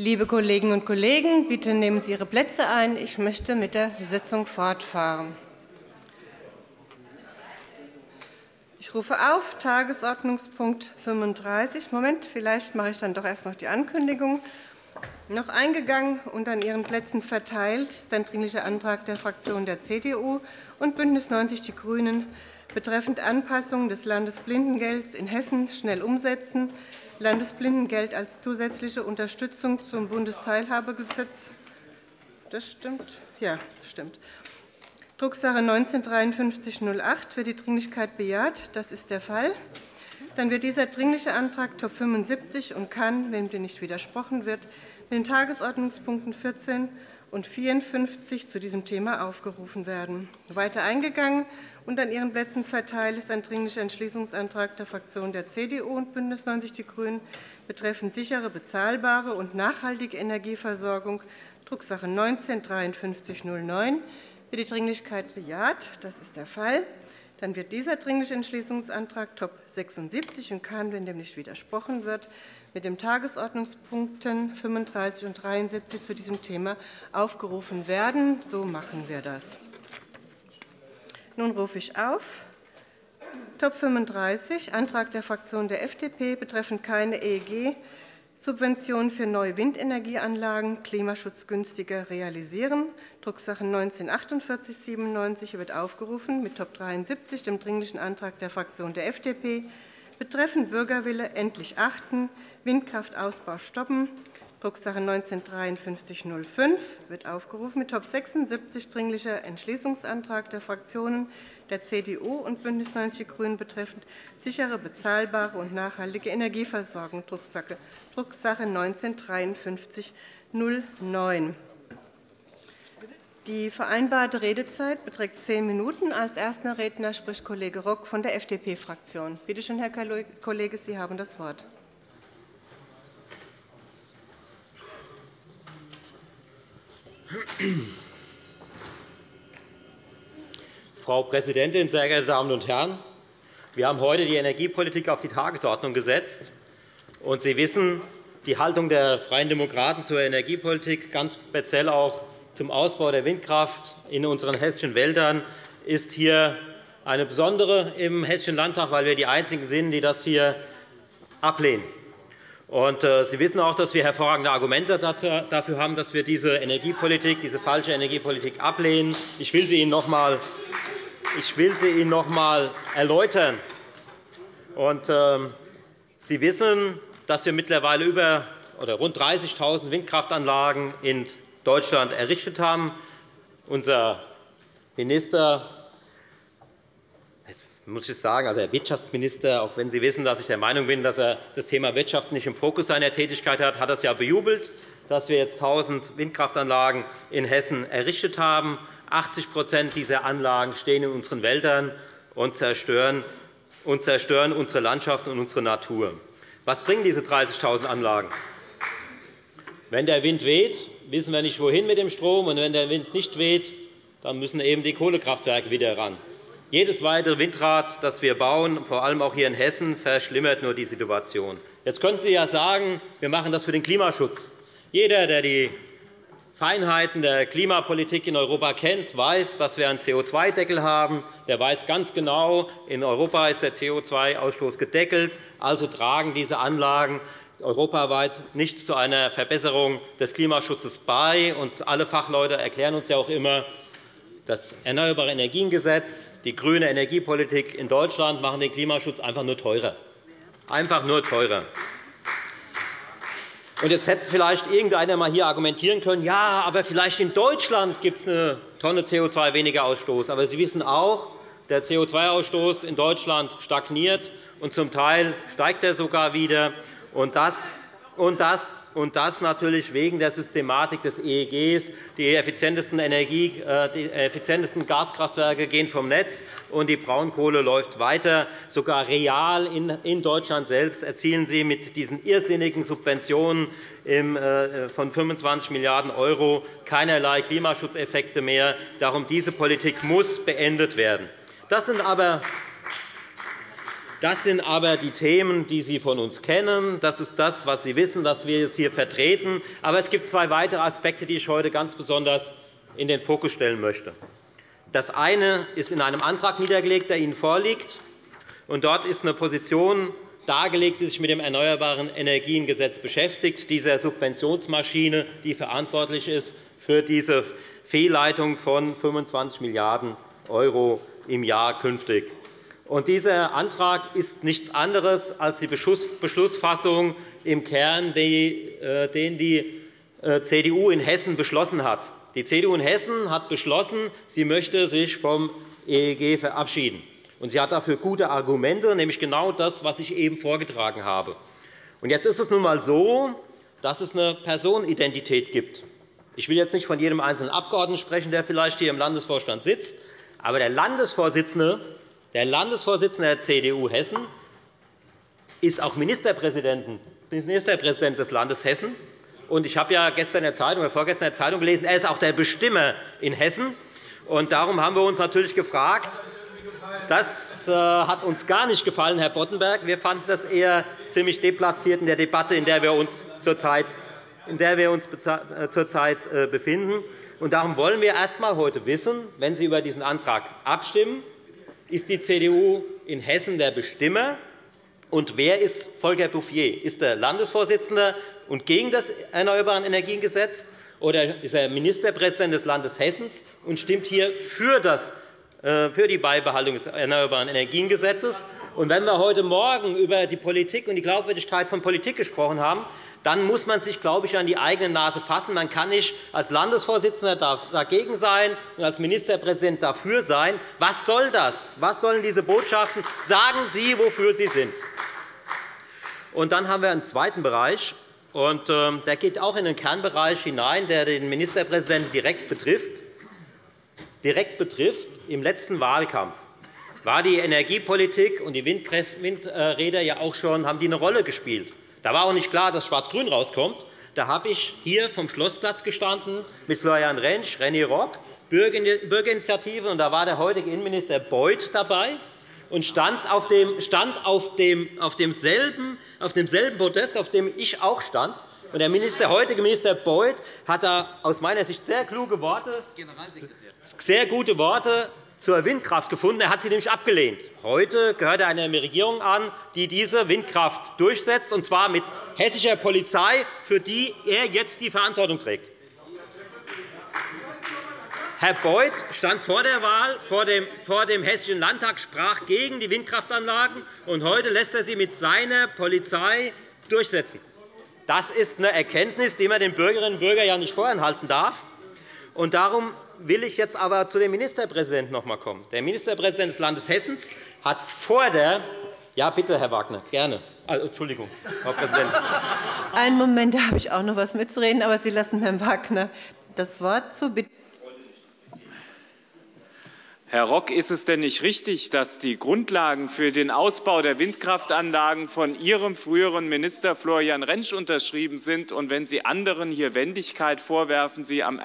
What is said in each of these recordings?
Liebe Kolleginnen und Kollegen, bitte nehmen Sie Ihre Plätze ein. Ich möchte mit der Sitzung fortfahren. Ich rufe auf Tagesordnungspunkt 35. Moment, vielleicht mache ich dann doch erst noch die Ankündigung. Noch eingegangen und an Ihren Plätzen verteilt ist ein Dringlicher Antrag der Fraktionen der CDU und BÜNDNIS 90 die GRÜNEN betreffend Anpassung des Landesblindengelds in Hessen schnell umsetzen, Landesblindengeld als zusätzliche Unterstützung zum Bundesteilhabegesetz. Das stimmt. Ja, das stimmt. Drucksache 19-5308 wird die Dringlichkeit bejaht. Das ist der Fall. Dann wird dieser Dringliche Antrag Top 75 und kann, wenn dem nicht widersprochen wird, mit den Tagesordnungspunkten 14 und 54 zu diesem Thema aufgerufen werden. Weiter eingegangen und an Ihren Plätzen verteilt ist ein Dringlicher Entschließungsantrag der Fraktionen der CDU und BÜNDNIS 90 die GRÜNEN betreffend sichere, bezahlbare und nachhaltige Energieversorgung, Drucksache 19-5309. Wird die Dringlichkeit bejaht? Das ist der Fall. Dann wird dieser Dringliche Entschließungsantrag Top 76 und kann, wenn dem nicht widersprochen wird, mit den Tagesordnungspunkten 35 und 73 zu diesem Thema aufgerufen werden. So machen wir das. Nun rufe ich auf Top 35, Antrag der Fraktion der FDP betreffend keine EEG Subventionen für neue Windenergieanlagen klimaschutzgünstiger realisieren. Drucksache 19-4897 wird aufgerufen mit Top 73, dem Dringlichen Antrag der Fraktion der FDP betreffend Bürgerwille endlich achten, Windkraftausbau stoppen. Drucksache 19-5305 wird aufgerufen mit Top 76 Dringlicher Entschließungsantrag der Fraktionen der CDU und BÜNDNIS 90 die GRÜNEN betreffend sichere, bezahlbare und nachhaltige Energieversorgung, Drucksache 19-5309. Die vereinbarte Redezeit beträgt zehn Minuten. Als erster Redner spricht Kollege Rock von der FDP-Fraktion. Bitte schön, Herr Kollege, Sie haben das Wort. Frau Präsidentin, sehr geehrte Damen und Herren! Wir haben heute die Energiepolitik auf die Tagesordnung gesetzt. Und Sie wissen, die Haltung der Freien Demokraten zur Energiepolitik, ganz speziell auch zum Ausbau der Windkraft in unseren hessischen Wäldern, ist hier eine besondere im Hessischen Landtag, weil wir die Einzigen sind, die das hier ablehnen. Äh, Sie wissen auch, dass wir hervorragende Argumente dafür haben, dass wir diese Energiepolitik, diese falsche Energiepolitik ablehnen. Ich will sie Ihnen noch einmal erläutern. Und, äh, Sie wissen, dass wir mittlerweile über oder rund 30.000 Windkraftanlagen in Deutschland errichtet haben. Unser Minister muss ich sagen, also Herr Wirtschaftsminister, auch wenn Sie wissen, dass ich der Meinung bin, dass er das Thema Wirtschaft nicht im Fokus seiner Tätigkeit hat, hat das ja bejubelt, dass wir jetzt 1.000 Windkraftanlagen in Hessen errichtet haben. 80% dieser Anlagen stehen in unseren Wäldern und zerstören, und zerstören unsere Landschaft und unsere Natur. Was bringen diese 30.000 Anlagen? Wenn der Wind weht, wissen wir nicht, wohin mit dem Strom. Und wenn der Wind nicht weht, dann müssen eben die Kohlekraftwerke wieder ran. Jedes weitere Windrad, das wir bauen, vor allem auch hier in Hessen, verschlimmert nur die Situation. Jetzt könnten Sie ja sagen, wir machen das für den Klimaschutz. Jeder, der die Feinheiten der Klimapolitik in Europa kennt, weiß, dass wir einen CO2-Deckel haben. Der weiß ganz genau, in Europa ist der CO2-Ausstoß gedeckelt. Also tragen diese Anlagen europaweit nicht zu einer Verbesserung des Klimaschutzes bei. alle Fachleute erklären uns ja auch immer, das Erneuerbare Energiengesetz, die grüne Energiepolitik in Deutschland machen den Klimaschutz einfach nur teurer. Einfach nur teurer. Und jetzt hätte vielleicht irgendeiner einmal hier argumentieren können, ja, aber vielleicht in Deutschland gibt es eine Tonne CO2 weniger Ausstoß. Aber Sie wissen auch, der CO2-Ausstoß in Deutschland stagniert, und zum Teil steigt er sogar wieder. Und das, und das und das natürlich wegen der Systematik des EEGs. Die effizientesten, Energie, äh, die effizientesten Gaskraftwerke gehen vom Netz, und die Braunkohle läuft weiter. Sogar real in Deutschland selbst erzielen Sie mit diesen irrsinnigen Subventionen äh, von 25 Milliarden € keinerlei Klimaschutzeffekte mehr. Darum, diese Politik muss beendet werden. Das sind aber Das sind aber die Themen, die Sie von uns kennen. Das ist das, was Sie wissen, dass wir es hier vertreten. Aber es gibt zwei weitere Aspekte, die ich heute ganz besonders in den Fokus stellen möchte. Das eine ist in einem Antrag niedergelegt, der Ihnen vorliegt. dort ist eine Position dargelegt, die sich mit dem Erneuerbaren Energiengesetz beschäftigt, dieser Subventionsmaschine, die verantwortlich ist für diese Fehlleitung von 25 Milliarden € im Jahr künftig. Dieser Antrag ist nichts anderes als die Beschlussfassung im Kern, äh, den die äh, CDU in Hessen beschlossen hat. Die CDU in Hessen hat beschlossen, sie möchte sich vom EEG verabschieden. sie hat dafür gute Argumente, nämlich genau das, was ich eben vorgetragen habe. jetzt ist es nun einmal so, dass es eine Personenidentität gibt. Ich will jetzt nicht von jedem einzelnen Abgeordneten sprechen, der vielleicht hier im Landesvorstand sitzt. Aber der Landesvorsitzende, der Landesvorsitzende der CDU Hessen ist auch Ministerpräsident des Landes Hessen. Und ich habe ja gestern in der Zeitung oder vorgestern in der Zeitung gelesen, er ist auch der Bestimmer in Hessen. Und darum haben wir uns natürlich gefragt, das äh, hat uns gar nicht gefallen, Herr Boddenberg. Wir fanden das eher ziemlich deplatziert in der Debatte, in der wir uns zurzeit in der wir uns äh, zurzeit äh, befinden. Darum wollen wir erst einmal heute wissen, wenn Sie über diesen Antrag abstimmen, ist die CDU in Hessen der Bestimmer, und wer ist Volker Bouffier? Ist er Landesvorsitzender und gegen das Erneuerbare Energiengesetz, oder ist er Ministerpräsident des Landes Hessen und stimmt hier für, das, äh, für die Beibehaltung des Erneuerbaren Energiengesetzes? Und wenn wir heute Morgen über die Politik und die Glaubwürdigkeit von Politik gesprochen haben, dann muss man sich, glaube ich, an die eigene Nase fassen. Man kann nicht als Landesvorsitzender dagegen sein und als Ministerpräsident dafür sein. Was soll das? Was sollen diese Botschaften? Sagen Sie, wofür sie sind. Und dann haben wir einen zweiten Bereich. Und ähm, der geht auch in den Kernbereich hinein, der den Ministerpräsidenten direkt betrifft. Direkt betrifft. Im letzten Wahlkampf war die Energiepolitik und die Windräder ja auch schon, haben die eine Rolle gespielt. Da war auch nicht klar, dass Schwarz-Grün rauskommt. Da habe ich hier vom Schlossplatz gestanden mit Florian Rentsch, René Rock, Bürgerinitiative, und da war der heutige Innenminister Beuth dabei und stand auf, dem, stand auf, dem, auf, demselben, auf demselben Podest, auf dem ich auch stand. Und der Minister, heutige Minister Beuth hat da aus meiner Sicht sehr kluge Worte, sehr gute Worte zur Windkraft gefunden. Er hat sie nämlich abgelehnt. Heute gehört er einer Regierung an, die diese Windkraft durchsetzt, und zwar mit hessischer Polizei, für die er jetzt die Verantwortung trägt. Herr Beuth stand vor der Wahl vor dem, vor dem Hessischen Landtag, sprach gegen die Windkraftanlagen, und heute lässt er sie mit seiner Polizei durchsetzen. Das ist eine Erkenntnis, die man den Bürgerinnen und Bürgern ja nicht vorenthalten darf. Und darum will ich jetzt aber zu dem Ministerpräsidenten noch einmal kommen. Der Ministerpräsident des Landes Hessen hat vor der ja, bitte, Herr Wagner, gerne. Also, Entschuldigung, Frau Präsidentin. Einen Moment, da habe ich auch noch etwas mitzureden, aber Sie lassen Herrn Wagner das Wort zu. Bitte. Herr Rock, ist es denn nicht richtig, dass die Grundlagen für den Ausbau der Windkraftanlagen von Ihrem früheren Minister Florian Rentsch unterschrieben sind? Und wenn Sie anderen hier Wendigkeit vorwerfen, Sie am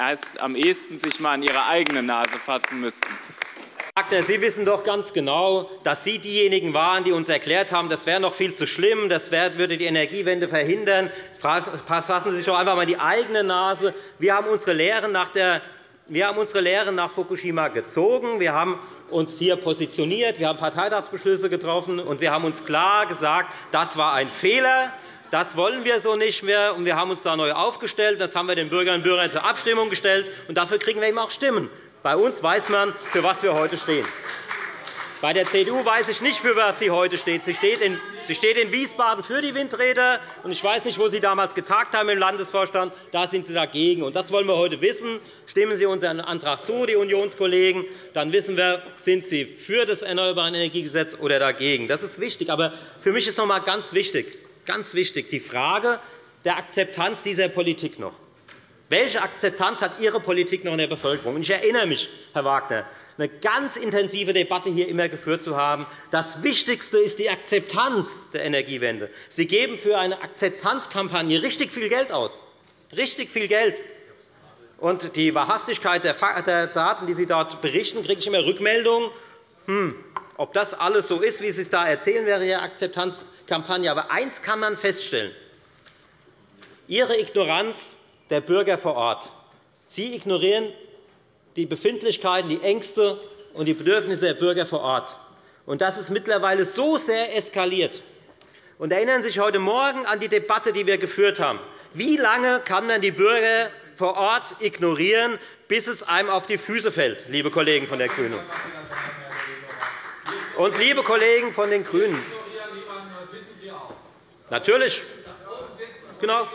ehesten sich einmal an Ihre eigene Nase fassen müssten? Sie wissen doch ganz genau, dass Sie diejenigen waren, die uns erklärt haben, das wäre noch viel zu schlimm, das würde die Energiewende verhindern. Fassen Sie sich doch einfach einmal die eigene Nase. Wir haben unsere Lehren nach der wir haben unsere Lehren nach Fukushima gezogen. Wir haben uns hier positioniert. Wir haben Parteitagsbeschlüsse getroffen, und wir haben uns klar gesagt, das war ein Fehler. Das wollen wir so nicht mehr. wir haben uns da neu aufgestellt. Das haben wir den Bürgerinnen und Bürgern zur Abstimmung gestellt. Und dafür kriegen wir eben auch Stimmen. Bei uns weiß man, für was wir heute stehen. Bei der CDU weiß ich nicht, für was sie heute steht. Sie steht in, Wiesbaden für die Windräder. Ich weiß nicht, wo Sie damals getagt haben im Landesvorstand. Da sind Sie dagegen. Das wollen wir heute wissen. Stimmen Sie unseren Antrag zu, die Unionskollegen, dann wissen wir, sind Sie für das Erneuerbare Energiegesetz oder dagegen. Das ist wichtig. Aber für mich ist noch einmal ganz wichtig, ganz wichtig die Frage der Akzeptanz dieser Politik noch. Welche Akzeptanz hat Ihre Politik noch in der Bevölkerung? Ich erinnere mich, Herr Wagner, eine ganz intensive Debatte hier immer geführt zu haben. Das Wichtigste ist die Akzeptanz der Energiewende. Sie geben für eine Akzeptanzkampagne richtig viel Geld aus. Richtig viel Geld. Und die Wahrhaftigkeit der Daten, die Sie dort berichten, kriege ich immer Rückmeldungen. Hm, ob das alles so ist, wie Sie es da erzählen wäre Ihre Akzeptanzkampagne. Aber eines kann man feststellen. Ihre Ignoranz der Bürger vor Ort. Sie ignorieren die Befindlichkeiten, die Ängste und die Bedürfnisse der Bürger vor Ort. Und das ist mittlerweile so sehr eskaliert. Und erinnern Sie sich heute Morgen an die Debatte, die wir geführt haben. Wie lange kann man die Bürger vor Ort ignorieren, bis es einem auf die Füße fällt, liebe Kollegen von der GRÜNEN? Und liebe Kollegen von den GRÜNEN, natürlich, genau.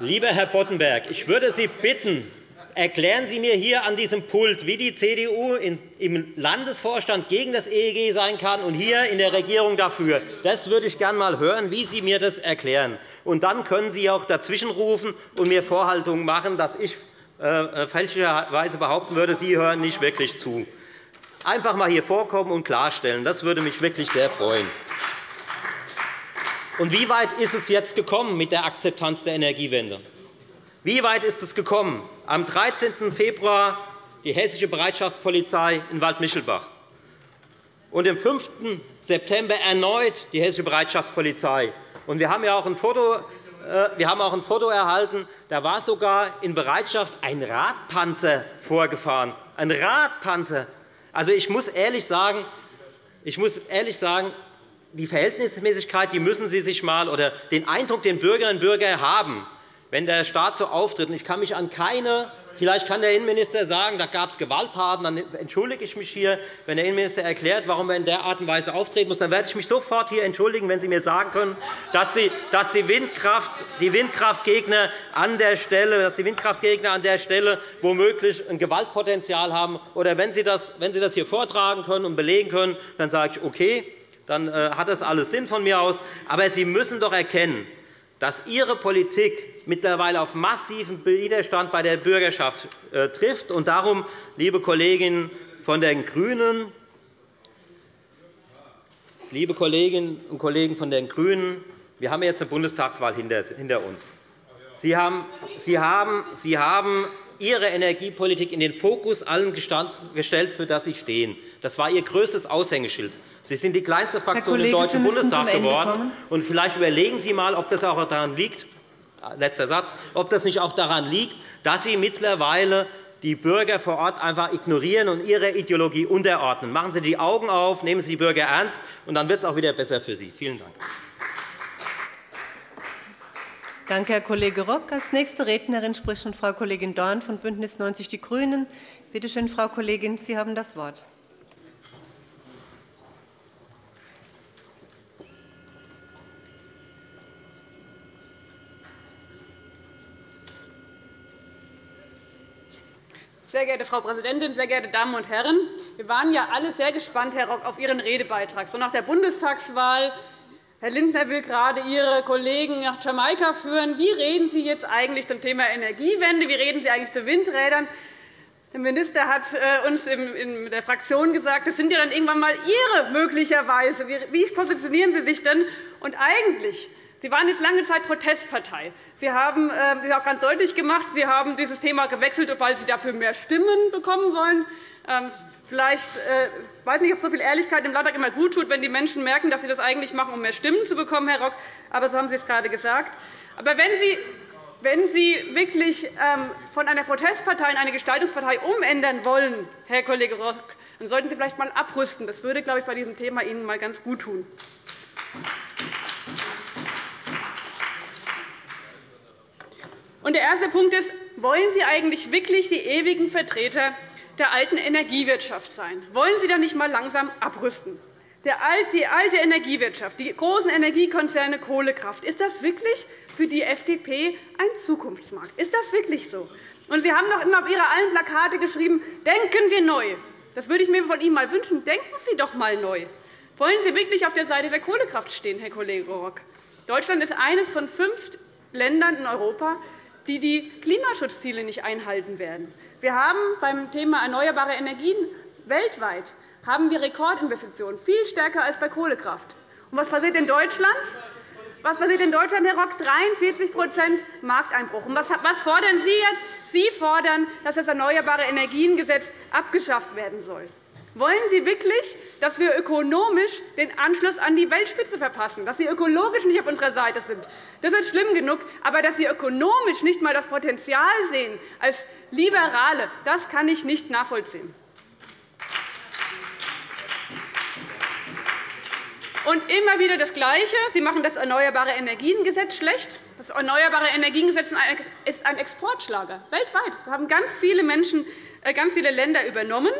Lieber Herr Boddenberg, ich würde Sie bitten, Erklären Sie mir hier an diesem Pult, wie die CDU im Landesvorstand gegen das EEG sein kann und hier in der Regierung dafür. Das würde ich gerne einmal hören, wie Sie mir das erklären. Und dann können Sie auch dazwischenrufen und mir Vorhaltungen machen, dass ich äh, fälschlicherweise behaupten würde, Sie hören nicht wirklich zu. Einfach einmal hier vorkommen und klarstellen. Das würde mich wirklich sehr freuen. Und wie weit ist es jetzt gekommen mit der Akzeptanz der Energiewende? Wie weit ist es gekommen? Am 13. Februar die Hessische Bereitschaftspolizei in Waldmichelbach und am 5. September erneut die Hessische Bereitschaftspolizei. wir haben ja auch ein Foto äh, wir haben auch ein Foto erhalten. Da war sogar in Bereitschaft ein Radpanzer vorgefahren. Ein Radpanzer. Also, ich muss ehrlich sagen, ich muss ehrlich sagen die Verhältnismäßigkeit die müssen Sie sich mal, oder den Eindruck, den Bürgerinnen und Bürger haben, wenn der Staat so auftritt. Ich kann mich an keine Vielleicht kann der Innenminister sagen, da gab es Gewalttaten. Dann entschuldige ich mich hier. Wenn der Innenminister erklärt, warum er in der Art und Weise auftreten muss, dann werde ich mich sofort hier entschuldigen, wenn Sie mir sagen können, dass die, dass die, Windkraft, die Windkraftgegner an der Stelle, dass die Windkraftgegner an der Stelle womöglich ein Gewaltpotenzial haben. Oder wenn Sie das, wenn Sie das hier vortragen können und belegen können, dann sage ich, okay, dann äh, hat das alles Sinn von mir aus. Aber Sie müssen doch erkennen, dass Ihre Politik mittlerweile auf massiven Widerstand bei der Bürgerschaft äh, trifft. Darum, liebe Kolleginnen von den GRÜNEN, liebe Kolleginnen und Kollegen von den GRÜNEN, wir haben jetzt eine Bundestagswahl hinter uns. Sie haben, Sie haben, Sie haben Ihre Energiepolitik in den Fokus allen gestellt, für das Sie stehen. Das war Ihr größtes Aushängeschild. Sie sind die kleinste Fraktion Kollege, im Deutschen Bundestag geworden. Und vielleicht überlegen Sie einmal, ob das auch daran liegt, letzter Satz, ob das nicht auch daran liegt, dass Sie mittlerweile die Bürger vor Ort einfach ignorieren und ihrer Ideologie unterordnen. Machen Sie die Augen auf, nehmen Sie die Bürger ernst, und dann wird es auch wieder besser für Sie. Vielen Dank. Danke, Herr Kollege Rock. Als nächste Rednerin spricht Frau Kollegin Dorn von BÜNDNIS 90 die GRÜNEN. Bitte schön, Frau Kollegin, Sie haben das Wort. Sehr geehrte Frau Präsidentin, sehr geehrte Damen und Herren! Wir waren ja alle sehr gespannt, Herr Rock, auf Ihren Redebeitrag. So nach der Bundestagswahl Herr Lindner will gerade Ihre Kollegen nach Jamaika führen. Wie reden Sie jetzt eigentlich zum Thema Energiewende? Wie reden Sie eigentlich zu Windrädern? Der Minister hat äh, uns in der Fraktion gesagt, das sind ja dann irgendwann einmal Ihre möglicherweise. Wie positionieren Sie sich denn? Und eigentlich Sie waren jetzt lange Zeit Protestpartei. Sie haben ähm, auch ganz deutlich gemacht. Sie haben dieses Thema gewechselt, weil Sie dafür mehr Stimmen bekommen wollen. Ähm, vielleicht äh, ich weiß nicht, ob so viel Ehrlichkeit im Landtag immer gut tut, wenn die Menschen merken, dass Sie das eigentlich machen, um mehr Stimmen zu bekommen, Herr Rock. Aber so haben Sie es gerade gesagt. Aber wenn Sie wenn Sie wirklich ähm, von einer Protestpartei in eine Gestaltungspartei umändern wollen, Herr Kollege Rock, dann sollten Sie vielleicht einmal abrüsten. Das würde, glaube ich, bei diesem Thema Ihnen mal ganz gut tun. Der erste Punkt ist, wollen Sie eigentlich wirklich die ewigen Vertreter der alten Energiewirtschaft sein? Wollen Sie da nicht einmal langsam abrüsten? Die alte Energiewirtschaft, die großen Energiekonzerne Kohlekraft, ist das wirklich für die FDP ein Zukunftsmarkt? Ist das wirklich so? Und Sie haben doch immer auf Ihre allen Plakate geschrieben, denken wir neu. Das würde ich mir von Ihnen einmal wünschen. Denken Sie doch einmal neu. Wollen Sie wirklich auf der Seite der Kohlekraft stehen, Herr Kollege Rock? Deutschland ist eines von fünf Ländern in Europa, die die Klimaschutzziele nicht einhalten werden. Wir haben beim Thema erneuerbare Energien weltweit haben wir Rekordinvestitionen, viel stärker als bei Kohlekraft. Und was passiert in Deutschland? Was passiert in Deutschland, Herr Rock? 43% Markteinbruch. Und was fordern Sie jetzt? Sie fordern, dass das Erneuerbare Energiengesetz abgeschafft werden soll. Wollen Sie wirklich, dass wir ökonomisch den Anschluss an die Weltspitze verpassen, dass Sie ökologisch nicht auf unserer Seite sind? Das ist schlimm genug. Aber dass Sie ökonomisch nicht einmal das Potenzial sehen als Liberale, das kann ich nicht nachvollziehen. Und immer wieder das Gleiche. Sie machen das Erneuerbare Energiengesetz schlecht. Das Erneuerbare Energiengesetz ist ein Exportschlager weltweit. Das haben ganz viele Menschen, äh, ganz viele Länder übernommen.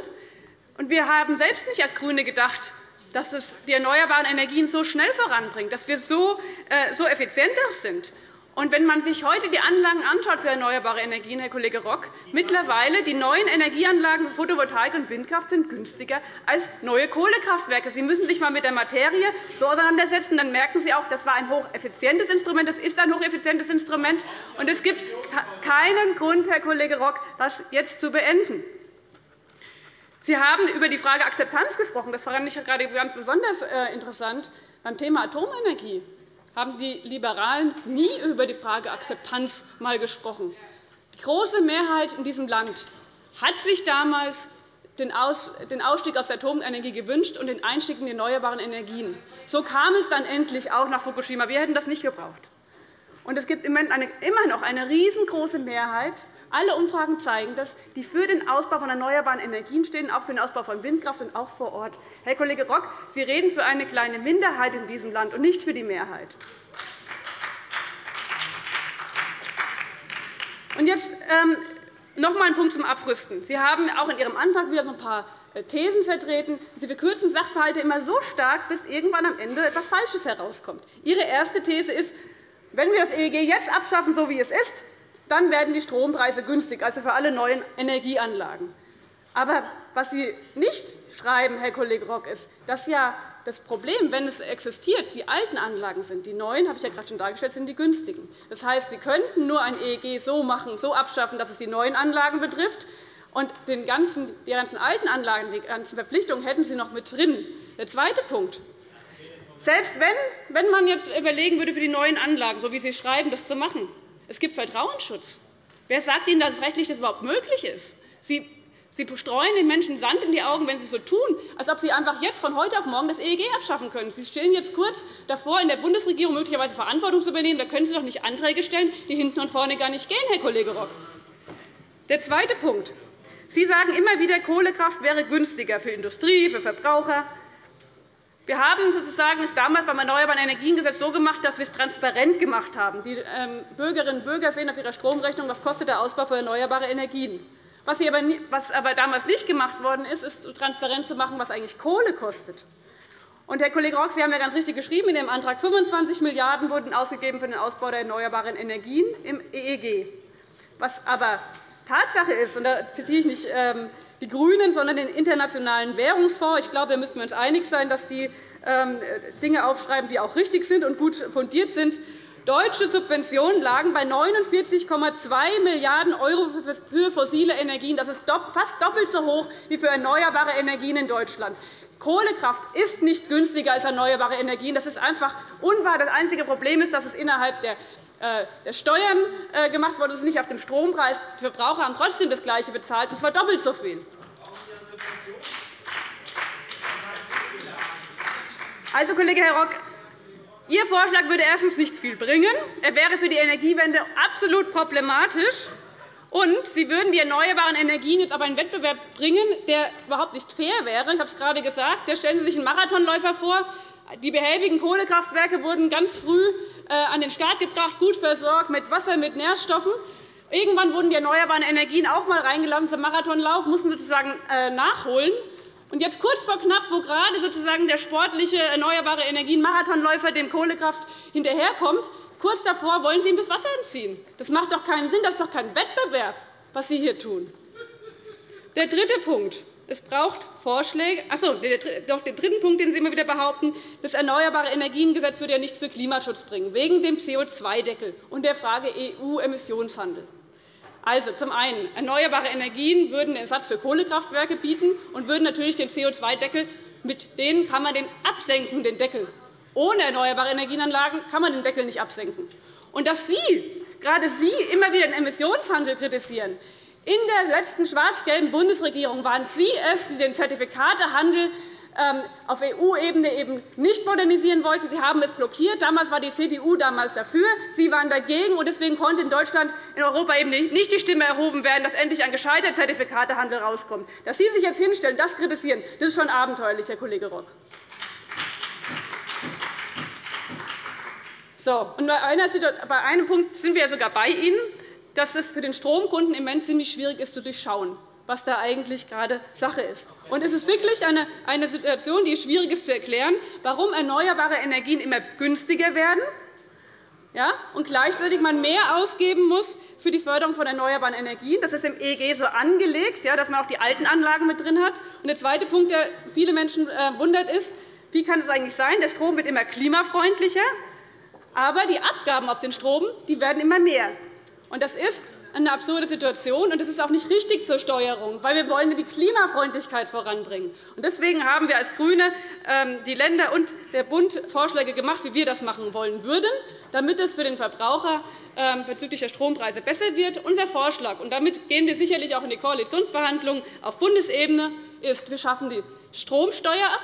Wir haben selbst nicht als GRÜNE gedacht, dass es die erneuerbaren Energien so schnell voranbringt, dass wir so, äh, so effizient sind. Und wenn man sich heute die Anlagen für erneuerbare Energien, Herr Kollege Rock, mittlerweile die neuen Energieanlagen Photovoltaik und Windkraft sind günstiger als neue Kohlekraftwerke. Sie müssen sich einmal mit der Materie so auseinandersetzen. Dann merken Sie auch, das war ein hocheffizientes Instrument. Das ist ein hocheffizientes Instrument. Und es gibt keinen Grund, Herr Kollege Rock, das jetzt zu beenden. Sie haben über die Frage Akzeptanz gesprochen. Das fand ich gerade ganz besonders äh, interessant beim Thema Atomenergie haben die Liberalen nie über die Frage Akzeptanz gesprochen. Die große Mehrheit in diesem Land hat sich damals den Ausstieg aus der Atomenergie gewünscht und den Einstieg in die erneuerbaren Energien. So kam es dann endlich auch nach Fukushima. Wir hätten das nicht gebraucht. Es gibt immer noch eine riesengroße Mehrheit alle Umfragen zeigen das, die für den Ausbau von erneuerbaren Energien stehen, auch für den Ausbau von Windkraft und auch vor Ort. Herr Kollege Rock, Sie reden für eine kleine Minderheit in diesem Land und nicht für die Mehrheit. Und jetzt ähm, noch einmal ein Punkt zum Abrüsten. Sie haben auch in Ihrem Antrag wieder so ein paar äh, Thesen vertreten. Sie verkürzen Sachverhalte immer so stark, bis irgendwann am Ende etwas Falsches herauskommt. Ihre erste These ist, wenn wir das EEG jetzt abschaffen, so wie es ist, dann werden die Strompreise günstig, also für alle neuen Energieanlagen. Aber was Sie nicht schreiben, Herr Kollege Rock, ist, dass ja das Problem, wenn es existiert, die alten Anlagen sind. Die neuen, habe ich ja gerade schon dargestellt, sind die günstigen. Das heißt, Sie könnten nur ein EEG so machen, so abschaffen, dass es die neuen Anlagen betrifft. Und den ganzen, die ganzen alten Anlagen, die ganzen Verpflichtungen hätten Sie noch mit drin. Der zweite Punkt. Selbst wenn, wenn man jetzt überlegen würde, für die neuen Anlagen, so wie Sie schreiben, das zu machen, es gibt Vertrauensschutz. Wer sagt Ihnen, dass rechtlich das überhaupt möglich ist? Sie Sie streuen den Menschen Sand in die Augen, wenn Sie so tun, als ob Sie einfach jetzt von heute auf morgen das EEG abschaffen können. Sie stehen jetzt kurz davor, in der Bundesregierung möglicherweise Verantwortung zu übernehmen. Da können Sie doch nicht Anträge stellen, die hinten und vorne gar nicht gehen, Herr Kollege Rock. Der zweite Punkt. Sie sagen immer wieder, Kohlekraft wäre günstiger für Industrie, für Verbraucher. Wir haben sozusagen es damals beim Erneuerbaren Energiengesetz so gemacht, dass wir es transparent gemacht haben. Die ähm, Bürgerinnen und Bürger sehen auf ihrer Stromrechnung, was kostet der Ausbau für erneuerbare Energien. Was aber damals nicht gemacht worden ist, ist transparent zu machen, was eigentlich Kohle kostet. Und, Herr Kollege Rock, Sie haben ja ganz richtig geschrieben, in Ihrem Antrag 25 Milliarden € wurden ausgegeben für den Ausbau der erneuerbaren Energien im EEG. Was aber Tatsache ist, und da zitiere ich nicht ähm, die GRÜNEN, sondern den Internationalen Währungsfonds. Ich glaube, da müssten wir uns einig sein, dass die ähm, Dinge aufschreiben, die auch richtig sind und gut fundiert sind. Deutsche Subventionen lagen bei 49,2 Milliarden € für fossile Energien. Das ist fast doppelt so hoch wie für erneuerbare Energien in Deutschland. Kohlekraft ist nicht günstiger als erneuerbare Energien. Das ist einfach unwahr. Das einzige Problem ist, dass es innerhalb der der Steuern äh, gemacht wurde, ist nicht auf dem Strompreis. Die Verbraucher haben trotzdem das Gleiche bezahlt, und zwar doppelt so viel. Also, Kollege Herr Rock, Ihr Vorschlag würde erstens nicht viel bringen. Er wäre für die Energiewende absolut problematisch. Und Sie würden die erneuerbaren Energien jetzt auf einen Wettbewerb bringen, der überhaupt nicht fair wäre. Ich habe es gerade gesagt. Da stellen Sie sich einen Marathonläufer vor. Die behäbigen Kohlekraftwerke wurden ganz früh äh, an den Start gebracht, gut versorgt mit Wasser, mit Nährstoffen. Irgendwann wurden die erneuerbaren Energien auch einmal reingelassen zum Marathonlauf, mussten sozusagen äh, nachholen. Und jetzt kurz vor knapp, wo gerade sozusagen der sportliche erneuerbare Energien-Marathonläufer dem Kohlekraft hinterherkommt, kurz davor wollen Sie ihm das Wasser entziehen. Das macht doch keinen Sinn. Das ist doch kein Wettbewerb, was Sie hier tun. Der dritte Punkt. Es braucht Vorschläge. Achso, doch den dritten Punkt, den Sie immer wieder behaupten, das Erneuerbare Energiengesetz würde ja nichts für Klimaschutz bringen, wegen dem CO2-Deckel und der Frage EU-Emissionshandel. Also, zum einen, erneuerbare Energien würden den Ersatz für Kohlekraftwerke bieten und würden natürlich den CO2-Deckel mit denen kann man den absenken, den Deckel. Ohne erneuerbare Energienanlagen kann man den Deckel nicht absenken. Und dass Sie, gerade Sie, immer wieder den Emissionshandel kritisieren, in der letzten schwarz-gelben Bundesregierung waren Sie es, die den Zertifikatehandel ähm, auf EU-Ebene eben nicht modernisieren wollten. Sie haben es blockiert. Damals war die CDU damals dafür. Sie waren dagegen. und Deswegen konnte in Deutschland, in Europa eben nicht die Stimme erhoben werden, dass endlich ein gescheiter Zertifikatehandel herauskommt. Dass Sie sich jetzt hinstellen, das kritisieren, das ist schon abenteuerlich, Herr Kollege Rock. So, und bei, einem Punkt sind wir sogar bei Ihnen, dass es für den Stromkunden im Moment ziemlich schwierig ist, zu durchschauen was da eigentlich gerade Sache ist. Und es ist wirklich eine, Situation, die schwierig ist zu erklären, warum erneuerbare Energien immer günstiger werden ja, und gleichzeitig man mehr ausgeben muss für die Förderung von erneuerbaren Energien. Das ist im EEG so angelegt, ja, dass man auch die alten Anlagen mit drin hat. Und der zweite Punkt, der viele Menschen äh, wundert, ist, wie kann es eigentlich sein, der Strom wird immer klimafreundlicher, aber die Abgaben auf den Strom die werden immer mehr. Und das ist eine absurde Situation, und das ist auch nicht richtig zur Steuerung, weil wir wollen die Klimafreundlichkeit voranbringen. Deswegen haben wir als GRÜNE ähm, die Länder und der Bund Vorschläge gemacht, wie wir das machen wollen würden, damit es für den Verbraucher ähm, bezüglich der Strompreise besser wird. Unser Vorschlag, und damit gehen wir sicherlich auch in die Koalitionsverhandlungen auf Bundesebene, ist, wir schaffen die Stromsteuer ab.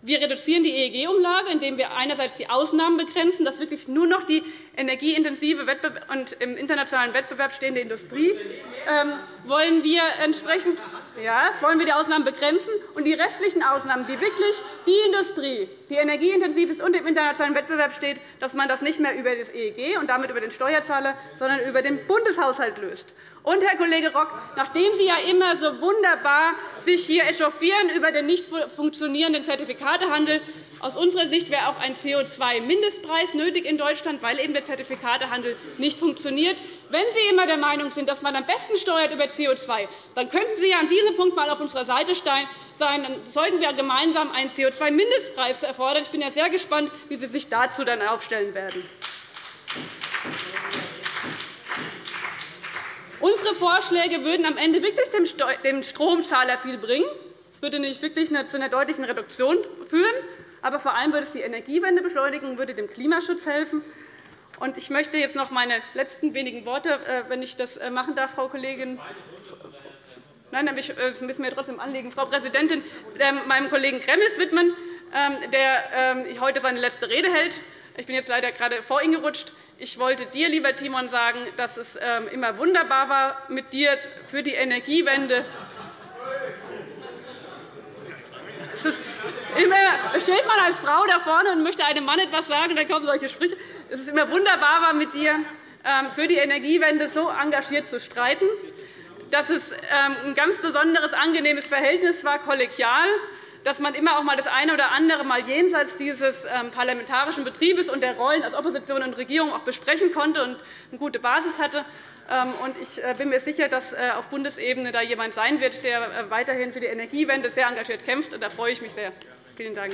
Wir reduzieren die EEG-Umlage, indem wir einerseits die Ausnahmen begrenzen, dass wirklich nur noch die energieintensive und im internationalen Wettbewerb stehende Industrie ähm, wollen wir entsprechend ja, wollen wir die Ausnahmen begrenzen und die restlichen Ausnahmen, die wirklich die Industrie, die energieintensiv ist und im internationalen Wettbewerb steht, dass man das nicht mehr über das EEG und damit über den Steuerzahler, sondern über den Bundeshaushalt löst. Und, Herr Kollege Rock, nachdem Sie ja immer so wunderbar sich hier echauffieren über den nicht funktionierenden Zertifikatehandel, aus unserer Sicht wäre auch ein CO2-Mindestpreis nötig in Deutschland, weil eben der Zertifikatehandel nicht funktioniert. Wenn Sie immer der Meinung sind, dass man am besten steuert über CO2, dann könnten Sie ja an diesem Punkt einmal auf unserer Seite sein. Dann sollten wir gemeinsam einen CO2-Mindestpreis erfordern. Ich bin ja sehr gespannt, wie Sie sich dazu dann aufstellen werden. Unsere Vorschläge würden am Ende wirklich dem Stromzahler viel bringen. Es würde nämlich wirklich zu einer deutlichen Reduktion führen. Aber vor allem würde es die Energiewende beschleunigen würde dem Klimaschutz helfen. Ich möchte jetzt noch meine letzten wenigen Worte, äh, wenn ich das äh, machen darf, Frau Kollegin. Nein, dann äh, müssen mir trotzdem anliegen, Frau Präsidentin, ähm, meinem Kollegen Gremmels widmen, ähm, der ähm, heute seine letzte Rede hält. Ich bin jetzt leider gerade vor ihn gerutscht. Ich wollte dir, lieber Timon, sagen, dass es immer wunderbar war mit dir für die Energiewende. Es ist immer, steht man als Frau da vorne und möchte einem Mann etwas sagen, dann kommen solche Sprüche. Es ist immer wunderbar, war mit dir ähm, für die Energiewende so engagiert zu streiten, dass es ähm, ein ganz besonderes, angenehmes Verhältnis war, kollegial, dass man immer auch mal das eine oder andere mal jenseits dieses ähm, parlamentarischen Betriebes und der Rollen als Opposition und Regierung auch besprechen konnte und eine gute Basis hatte. Ähm, ich äh, bin mir sicher, dass äh, auf Bundesebene da jemand sein wird, der äh, weiterhin für die Energiewende sehr engagiert kämpft. Da freue ich mich sehr. Vielen Dank.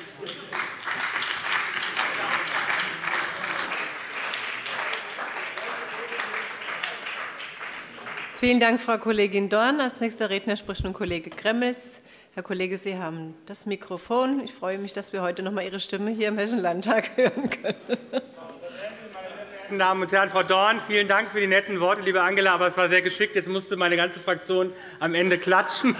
Vielen Dank, Frau Kollegin Dorn. Als nächster Redner spricht nun Kollege Gremmels. Herr Kollege, Sie haben das Mikrofon. Ich freue mich, dass wir heute noch einmal Ihre Stimme hier im Hessischen Landtag hören können. Meine Damen und Herren, Frau Dorn, vielen Dank für die netten Worte, liebe Angela. Aber es war sehr geschickt. Jetzt musste meine ganze Fraktion am Ende klatschen.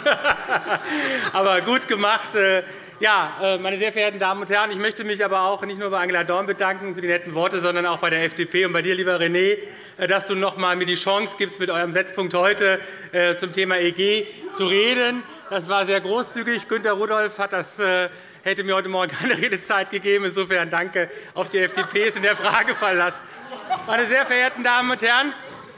aber gut gemacht. Äh, ja, äh, meine sehr verehrten Damen und Herren, ich möchte mich aber auch nicht nur bei Angela Dorn bedanken für die netten Worte, sondern auch bei der FDP und bei dir, lieber René, äh, dass du noch einmal mir die Chance gibst, mit eurem Setzpunkt heute zum Thema EG zu reden. Das war sehr großzügig. Günter Rudolph hat das hätte mir heute Morgen keine Redezeit gegeben. Insofern danke auf die FDP ist in der Frage verlassen. Meine sehr verehrten Damen und Herren,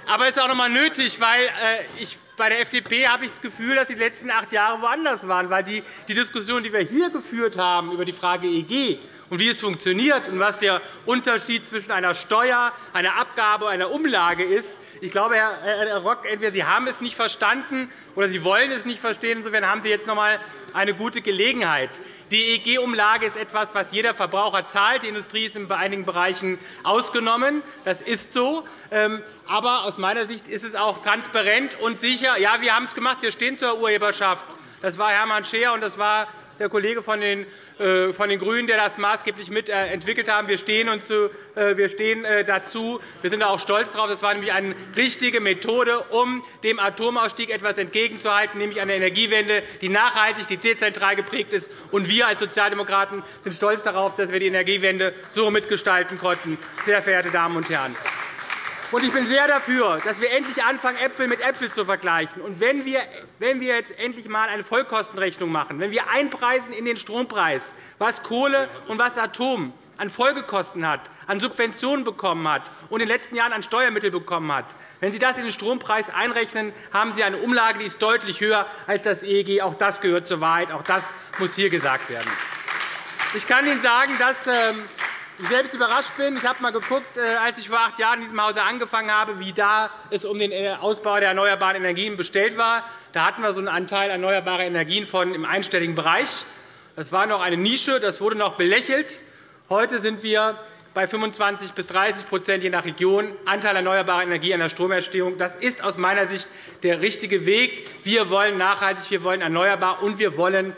aber es ist auch noch einmal nötig, weil äh, ich bei der FDP habe ich das Gefühl, dass die letzten acht Jahre woanders waren, weil die, die Diskussion, die wir hier geführt haben über die Frage EG und wie es funktioniert und was der Unterschied zwischen einer Steuer, einer Abgabe und einer Umlage ist, ich glaube, Herr Rock, entweder Sie haben es nicht verstanden oder Sie wollen es nicht verstehen. Insofern haben Sie jetzt noch einmal eine gute Gelegenheit. Die EEG-Umlage ist etwas, was jeder Verbraucher zahlt. Die Industrie ist in einigen Bereichen ausgenommen. Das ist so. Ähm, aber aus meiner Sicht ist es auch transparent und sicher. Ja, wir haben es gemacht. Wir stehen zur Urheberschaft. Das war Hermann Scheer und das war der Kollege von den, äh, GRÜNEN, der das maßgeblich mitentwickelt hat. Wir stehen, uns zu, äh, wir stehen äh, dazu. Wir sind auch stolz darauf. Das war nämlich eine richtige Methode, um dem Atomausstieg etwas entgegenzuhalten, nämlich eine Energiewende, die nachhaltig, die dezentral geprägt ist. Und wir als Sozialdemokraten sind stolz darauf, dass wir die Energiewende so mitgestalten konnten. Sehr verehrte Damen und Herren! Ich bin sehr dafür, dass wir endlich anfangen, Äpfel mit Äpfel zu vergleichen. Wenn wir, wenn wir jetzt endlich einmal eine Vollkostenrechnung machen, wenn wir einpreisen in den Strompreis, was Kohle und was Atom an Folgekosten hat, an Subventionen bekommen hat und in den letzten Jahren an Steuermittel bekommen hat, wenn Sie das in den Strompreis einrechnen, haben Sie eine Umlage, die ist deutlich höher als das EEG. Auch das gehört zur Wahrheit. Auch das muss hier gesagt werden. Ich kann Ihnen sagen, dass ähm, ich selbst überrascht bin. Ich habe einmal geguckt, äh, als ich vor acht Jahren in diesem Hause angefangen habe, wie da es um den äh, Ausbau der erneuerbaren Energien bestellt war. Da hatten wir so einen Anteil erneuerbarer Energien von im einstelligen Bereich. Das war noch eine Nische, das wurde noch belächelt. Heute sind wir bei 25 bis 30% je nach Region Anteil erneuerbarer Energie an der Stromerstehung. Das ist aus meiner Sicht der richtige Weg. Wir wollen nachhaltig, wir wollen erneuerbar, und wir wollen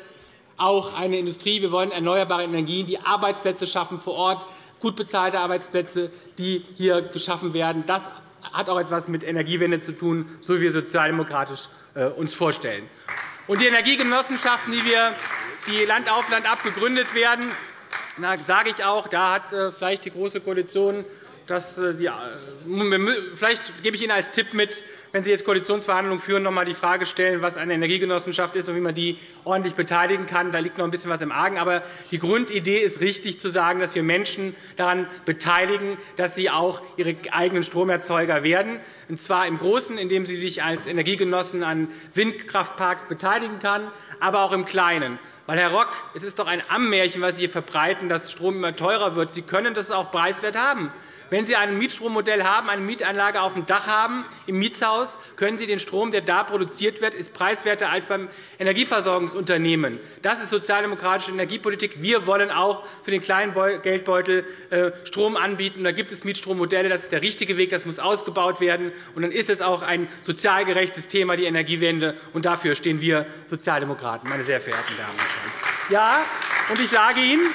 auch eine Industrie. Wir wollen erneuerbare Energien, die Arbeitsplätze schaffen vor Ort, gut bezahlte Arbeitsplätze, die hier geschaffen werden. Das hat auch etwas mit Energiewende zu tun, so wie wir sozialdemokratisch äh, uns vorstellen. Und die Energiegenossenschaften, die wir die Land auf Land ab gegründet werden, da sage ich auch, da hat äh, vielleicht die Große Koalition das, äh, vielleicht gebe ich Ihnen als Tipp mit, wenn Sie jetzt Koalitionsverhandlungen führen, noch einmal die Frage stellen, was eine Energiegenossenschaft ist und wie man die ordentlich beteiligen kann. Da liegt noch ein bisschen was im Argen. Aber die Grundidee ist richtig, zu sagen, dass wir Menschen daran beteiligen, dass sie auch ihre eigenen Stromerzeuger werden, und zwar im Großen, indem sie sich als Energiegenossen an Windkraftparks beteiligen kann, aber auch im Kleinen. Weil, Herr Rock, es ist doch ein Ammärchen, was Sie hier verbreiten, dass Strom immer teurer wird. Sie können das auch preiswert haben. Wenn Sie ein Mietstrommodell haben, eine Mietanlage auf dem Dach haben, im Mietshaus, können Sie den Strom, der da produziert wird, ist preiswerter als beim Energieversorgungsunternehmen. Das ist sozialdemokratische Energiepolitik. Wir wollen auch für den kleinen Geldbeutel äh, Strom anbieten. Da gibt es Mietstrommodelle. Das ist der richtige Weg. Das muss ausgebaut werden. Und dann ist es auch ein sozial gerechtes Thema, die Energiewende. Und dafür stehen wir Sozialdemokraten, meine sehr verehrten Damen und Herren. Ja, und ich sage Ihnen,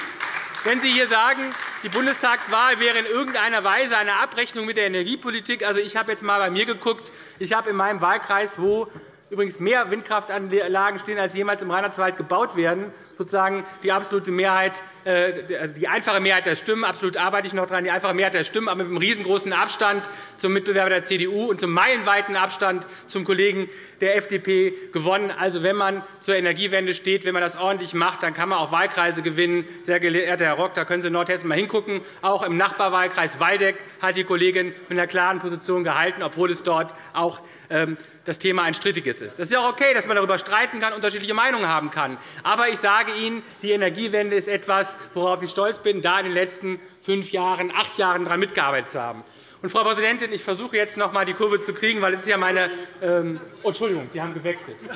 wenn Sie hier sagen, die Bundestagswahl wäre in irgendeiner Weise eine Abrechnung mit der Energiepolitik, also ich habe jetzt einmal bei mir geguckt. Ich habe in meinem Wahlkreis, wo übrigens mehr Windkraftanlagen stehen, als jemals im Rheinland-Pfalz gebaut werden, sozusagen die absolute Mehrheit, äh, also die einfache Mehrheit der Stimmen. Absolut arbeite ich noch daran, die einfache Mehrheit der Stimmen, aber mit einem riesengroßen Abstand zum Mitbewerber der CDU und zum meilenweiten Abstand zum Kollegen der FDP gewonnen. Also, wenn man zur Energiewende steht, wenn man das ordentlich macht, dann kann man auch Wahlkreise gewinnen. Sehr geehrter Herr Rock, da können Sie in Nordhessen mal hingucken. Auch im Nachbarwahlkreis Waldeck hat die Kollegin mit einer klaren Position gehalten, obwohl es dort auch ähm, das Thema ein strittiges ist. Das ist auch okay, dass man darüber streiten kann, unterschiedliche Meinungen haben kann. Aber ich sage Ihnen, die Energiewende ist etwas, worauf ich stolz bin, da in den letzten fünf Jahren, acht Jahren daran mitgearbeitet zu haben. Und, Frau Präsidentin, ich versuche jetzt noch einmal die Kurve zu kriegen, weil es ist ja meine ähm oh, Entschuldigung, Sie haben gewechselt.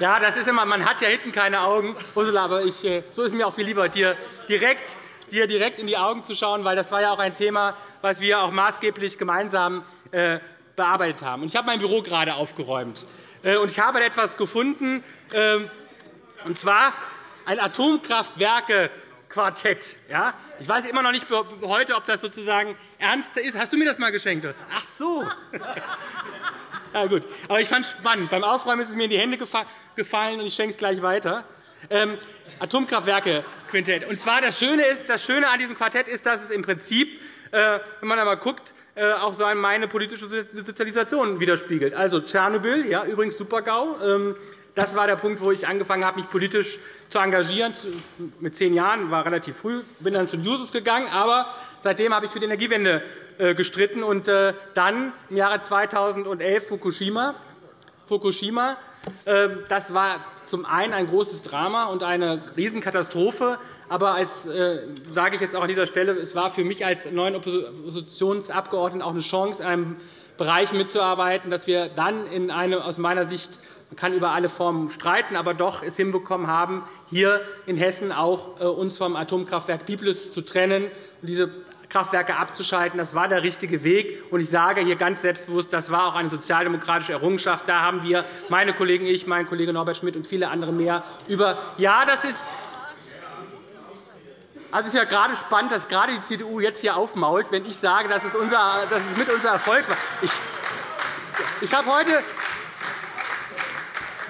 Ja, das ist immer, man hat ja hinten keine Augen, Ursula, aber ich, äh, so ist mir auch viel lieber, dir direkt, dir direkt in die Augen zu schauen, weil das war ja auch ein Thema, was wir auch maßgeblich gemeinsam äh, bearbeitet haben. Ich habe mein Büro gerade aufgeräumt. Äh, ich habe etwas gefunden, ähm, und zwar ein Atomkraftwerke-Quartett. Ich weiß immer noch nicht heute, ob das sozusagen ernst ist. Hast du mir das mal geschenkt? Ach so. Ja, gut. Aber ich fand es spannend. Beim Aufräumen ist es mir in die Hände gefallen, und ich schenke es gleich weiter. Ähm, Atomkraftwerke-Quintett. Und zwar das Schöne, ist, das Schöne an diesem Quartett ist, dass es im Prinzip, äh, wenn man einmal guckt, auch meine politische Sozialisation widerspiegelt. Also Tschernobyl, ja, übrigens Supergau. Ähm, das war der Punkt, wo ich angefangen habe, mich politisch zu engagieren. Mit zehn Jahren war relativ früh, bin dann zu Jusos gegangen, aber seitdem habe ich für die Energiewende äh, gestritten und äh, dann im Jahre 2011 Fukushima. Fukushima ähm, das war zum einen ein großes Drama und eine Riesenkatastrophe. Aber als äh, sage ich jetzt auch an dieser Stelle, es war für mich als neuen Oppositionsabgeordneten auch eine Chance, in einem Bereich mitzuarbeiten, dass wir dann in eine aus meiner Sicht Man kann über alle Formen streiten, aber doch es hinbekommen haben, hier in Hessen auch äh, uns vom Atomkraftwerk Biblis zu trennen und diese Kraftwerke abzuschalten. Das war der richtige Weg. Und ich sage hier ganz selbstbewusst, das war auch eine sozialdemokratische Errungenschaft. Da haben wir, meine Kollegen, ich, mein Kollege Norbert Schmidt und viele andere mehr über. Ja, das ist also es ist ja gerade spannend, dass gerade die CDU jetzt hier aufmault, wenn ich sage, dass es, unser, dass es mit unser Erfolg war. Ich, ich habe heute,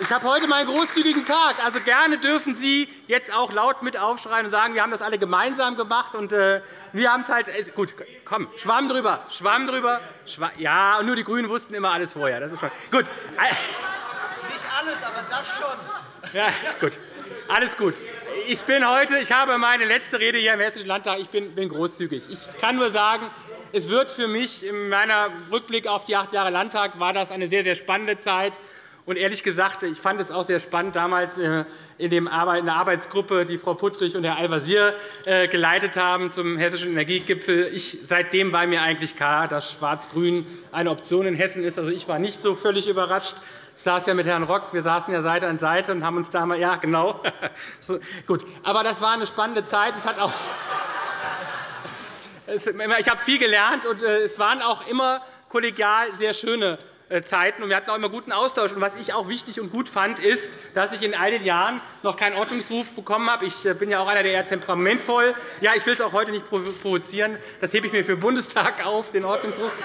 ich habe heute meinen großzügigen Tag. Also gerne dürfen Sie jetzt auch laut mit aufschreien und sagen, wir haben das alle gemeinsam gemacht. Und, äh, wir haben es halt gut. Komm, Schwamm drüber, Schwamm drüber. Schwamm, ja, und nur die Grünen wussten immer alles vorher. Das ist schon gut. Nicht alles, aber das schon. Ja, gut. Alles gut. Ich bin heute, ich habe meine letzte Rede hier im Hessischen Landtag. Ich bin, bin großzügig. Ich kann nur sagen, es wird für mich in meiner Rückblick auf die acht Jahre Landtag war das eine sehr, sehr spannende Zeit. Und ehrlich gesagt, ich fand es auch sehr spannend damals äh, in der Arbeitsgruppe, die Frau Puttrich und Herr Al-Wazir äh, geleitet haben zum Hessischen Energiegipfel. Ich, seitdem war mir eigentlich klar, dass Schwarz-Grün eine Option in Hessen ist. Also, ich war nicht so völlig überrascht. Ich saß ja mit Herrn Rock, wir saßen ja Seite an Seite und haben uns da mal, ja, genau. so, gut. Aber das war eine spannende Zeit. Es hat auch ich habe viel gelernt, und äh, es waren auch immer kollegial sehr schöne Zeiten. Und wir hatten auch immer guten Austausch. Und was ich auch wichtig und gut fand, ist, dass ich in all den Jahren noch keinen Ordnungsruf bekommen habe. Ich äh, bin ja auch einer, der eher temperamentvoll. Ja, ich will es auch heute nicht provozieren. Das hebe ich mir für den Bundestag auf, den Ordnungsruf.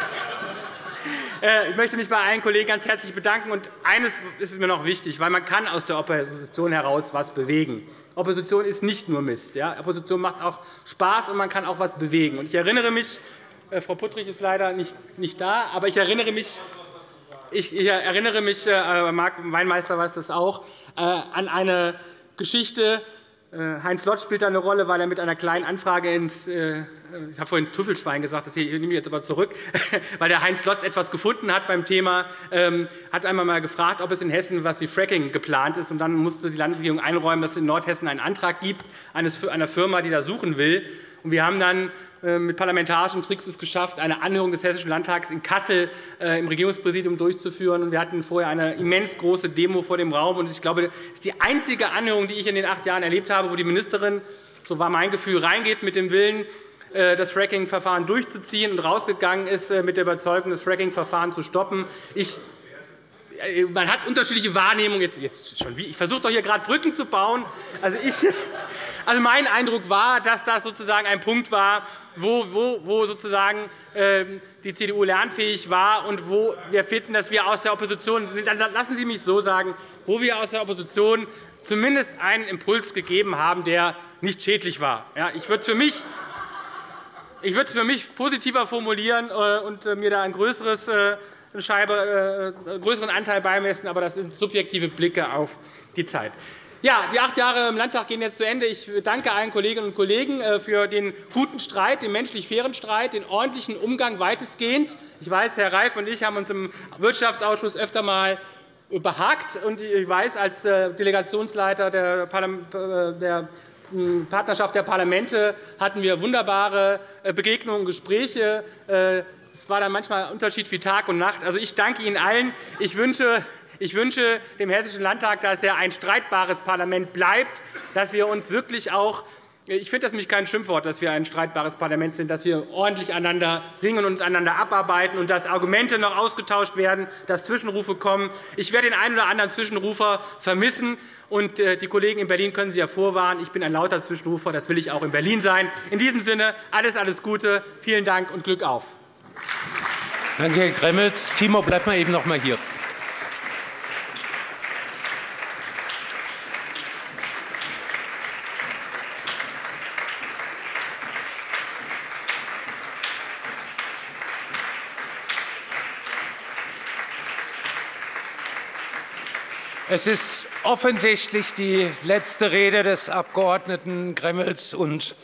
Äh, ich möchte mich bei allen Kollegen ganz herzlich bedanken. Und eines ist mir noch wichtig, weil man kann aus der Opposition heraus etwas bewegen. Opposition ist nicht nur Mist. Ja? Opposition macht auch Spaß, und man kann auch etwas bewegen. Ich erinnere mich, Frau Puttrich ist leider nicht, nicht da, aber ich erinnere mich, ich erinnere mich, äh, Marc Weinmeister weiß das auch, äh, an eine Geschichte. Äh, Heinz Lott spielt da eine Rolle, weil er mit einer kleinen Anfrage ins ich habe vorhin Tüffelschwein gesagt, das nehme ich jetzt aber zurück, weil der Heinz Lotz etwas gefunden hat beim Thema, ähm, hat einmal mal gefragt, ob es in Hessen was wie Fracking geplant ist. Und dann musste die Landesregierung einräumen, dass es in Nordhessen einen Antrag gibt einer Firma, die da suchen will. Und wir haben dann äh, mit parlamentarischen Tricks es geschafft, eine Anhörung des Hessischen Landtags in Kassel äh, im Regierungspräsidium durchzuführen. Wir hatten vorher eine immens große Demo vor dem Raum. Ich glaube, das ist die einzige Anhörung, die ich in den acht Jahren erlebt habe, wo die Ministerin, so war mein Gefühl, reingeht mit dem Willen, äh, das Fracking-Verfahren durchzuziehen und rausgegangen ist mit der Überzeugung, das Fracking-Verfahren zu stoppen. Ich man hat unterschiedliche Wahrnehmungen. Jetzt, jetzt schon, ich versuche doch hier gerade Brücken zu bauen. Also, ich, also mein Eindruck war, dass das sozusagen ein Punkt war, wo, wo, wo sozusagen ähm, die CDU lernfähig war und wo wir finden, dass wir aus der Opposition, dann lassen Sie mich so sagen, wo wir aus der Opposition zumindest einen Impuls gegeben haben, der nicht schädlich war. Ich würde es für mich ich würde es für mich positiver formulieren äh, und äh, mir da ein größeres, äh, Scheibe, einen größeren Anteil beimessen, aber das sind subjektive Blicke auf die Zeit. Ja, die acht Jahre im Landtag gehen jetzt zu Ende. Ich danke allen Kolleginnen und Kollegen äh, für den guten Streit, den menschlich fairen Streit, den ordentlichen Umgang weitestgehend. Ich weiß, Herr Reif und ich haben uns im Wirtschaftsausschuss öfter einmal behagt. Ich weiß, als äh, Delegationsleiter der äh, hm, Partnerschaft der Parlamente hatten wir wunderbare Begegnungen und Gespräche. Es war dann manchmal ein Unterschied wie Tag und Nacht. Also, ich danke Ihnen allen. Ich wünsche ich wünsche dem Hessischen Landtag, dass er ein streitbares Parlament bleibt, dass wir uns wirklich auch ich finde das nämlich kein Schimpfwort, dass wir ein streitbares Parlament sind, dass wir ordentlich aneinander ringen und uns aneinander abarbeiten und dass Argumente noch ausgetauscht werden, dass Zwischenrufe kommen. Ich werde den einen oder anderen Zwischenrufer vermissen. Und äh, die Kollegen in Berlin können Sie ja vorwarnen. Ich bin ein lauter Zwischenrufer. Das will ich auch in Berlin sein. In diesem Sinne alles, alles Gute. Vielen Dank und Glück auf. Danke, Herr Gremmels. Timo, bleib mal eben noch einmal hier. Es ist offensichtlich die letzte Rede des Abg. Gremmels. Und